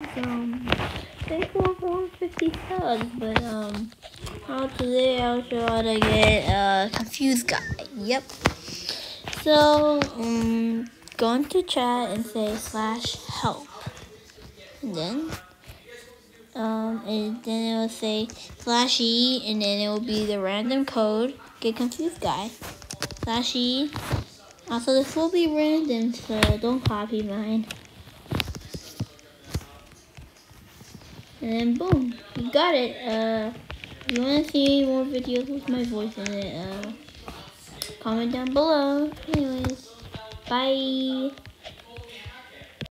Um, thankful for 50 subs, but um, today I'll show how to get a confused guy. Yep. So um, go into chat and say slash help, and then um, and then it will say slash e, and then it will be the random code get confused guy slash e. Also, this will be random, so don't copy mine. And then boom, you got it. Uh, if you want to see more videos with my voice in it, uh, comment down below. Anyways, bye.